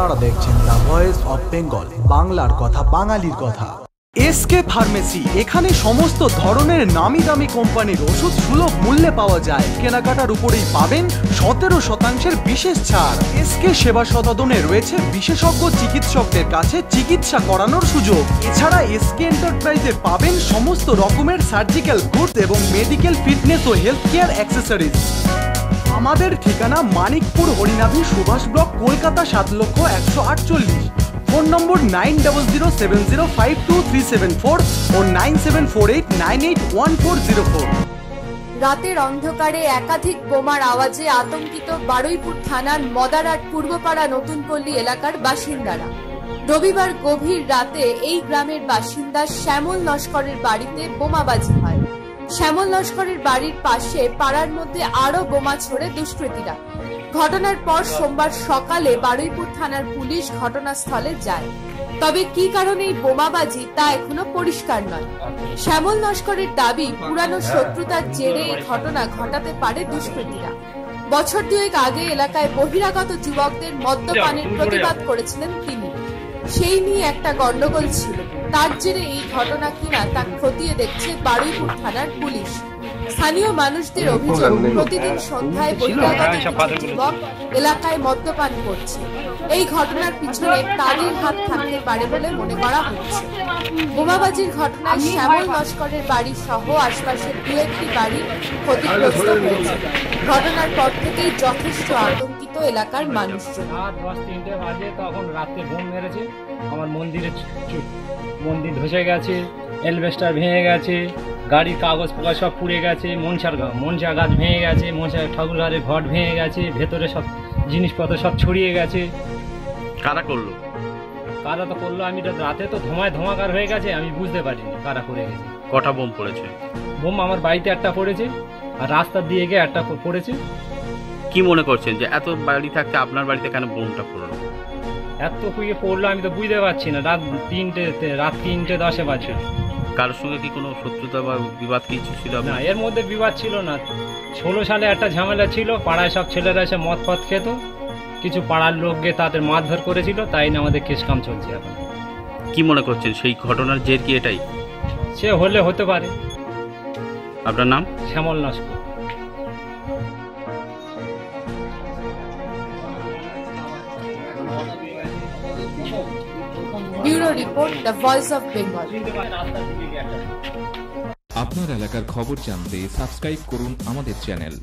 আপনারা দেখছেন the voice of Bengal, বাংলার কথা, বাঙালির কথা। এসকে ফার্মেসি, এখানে সমস্ত ধরনের নামি দামি কোম্পানির ওষুধ সুলভ মূল্যে পাওয়া যায়। কেনাকাটার উপরেই পাবেন সতেরো শতাংশের বিশেষ ছাড়। এসকে সেবা সদনে রয়েছে বিশেষজ্ঞ চিকিৎসকদের কাছে চিকিৎসা করানোর সুযোগ। এছাড়া এসকে এন্টারপ্রাইজে পাবেন সমস্ত রকমের সার্জিক্যাল গুডস এবং মেডিকেল ফিটনেস ও হেলথ কেয়ার অ্যাক্সেসরিজ। আমাদের ঠিকানা মানিকপুর হরিনাভি সুভাষ ব্লক, কলকাতা সাত লক্ষ একশো আটচল্লিশ। Phone number nine double zero seven zero five two three seven four ও nine seven four eight nine eight one four zero four. রাতের অন্ধকারে একাধিক বোমার আওয়াজে আতঙ্কিত বারুইপুর থানার মদারহাট পূর্বপাড়া নতুনপল্লী এলাকার বাসিন্দারা। রবিবার গভীর রাতে এই গ্রামের বাসিন্দা শ্যামল নস্করের বাড়িতে বোমাবাজি হয়। শ্যামল লস্করের বাড়ির পাশে পাড়ার মধ্যে আরও বোমা ছোড়ে দুষ্কৃতীরা। ঘটনার পর সোমবার সকালে বারুইপুর থানার পুলিশ ঘটনাস্থলে যায়। তবে কি কারণে এই বোমাবাজি তা এখনও পরিষ্কার নয়। শ্যামল লস্করের দাবি পুরানো শত্রুতার জেরে এই ঘটনা ঘটাতে পারে দুষ্কৃতীরা। বছর দুয়েক আগে এলাকায় বহিরাগত যুবকদের মদ্যপানের প্রতিবাদ করেছিলেন তিনি। সেই নিয়ে একটা গন্ডগোল ছিল। তার জেরে এই ঘটনা কিনা তা দেখছে বারুইপুর থানার পুলিশ। স্থানীয় মানুষদের অভিযোগ প্রতিদিন সন্ধ্যায় বহিরাগত যুবক এলাকায় মদ্যপান করছে। এই ঘটনার পিছনে তাদের হাত থাকতে পারে বলে মনে করা হচ্ছে। বোমাবাজির ঘটনায় শ্যামল লস্করের বাড়ি সহ আশপাশের দু একটি বাড়ি ক্ষতিগ্রস্ত হয়েছে। ঘটনার পর থেকেই যথেষ্ট আতঙ্কিত এলাকার মানুষজন। রাত দশ তিনটে বাজে তখন রাতে বোম মেরেছে আমার মন্দিরে মন্দির ধসে গেছে এলভেস্টার ভেঙে গেছে গাড়ির কাগজ ফাগজ সব পুড়ে গেছে মনসার মনসা গাছ ভেঙে গেছে মনসা ঠাকুর ঘরের ঘট ভেঙে গেছে ভেতরে সব জিনিসপত্র সব ছড়িয়ে গেছে। কারা করল? কারা তো করল? আমি তো রাতে তো ধোঁয়ায় ধোঁয়াকার হয়ে গেছে আমি বুঝতে পারিনি কারা করে গেছে। কটা বোম পড়েছে? বোম আমার বাড়িতে একটা পড়েছে আর রাস্তার দিয়ে গিয়ে একটা পড়েছে। কি মনে করছেন যে এত বাড়ি থাকতে আপনার বাড়িতে কেন বোমটা পড়ল? এত কুইয়ে পড়ল আমি তো বুঝতে পারছি না। রাত তিনটে রাত তিনটে দশে বাজে। কারোর সঙ্গে কি কোনো শত্রুতা বা বিবাদ কিছু ছিল না? এর মধ্যে বিবাদ ছিল না। ষোলো সালে একটা ঝামেলা ছিল পাড়ায় সব ছেলেরা এসে মদ ফদ খেত। কিছু পাড়ার লোক গিয়ে তাদের মারধর করেছিল তাই না আমাদের কেস কাম চলছে এখন। কি মনে করছেন সেই ঘটনার জের কি এটাই? সে হলে হতে পারে। আপনার নাম? Shyamal Naskar. Bureau report the voice of Bengal আপনার এলাকার খবর জানতে সাবস্ক্রাইব করুন আমাদের চ্যানেল।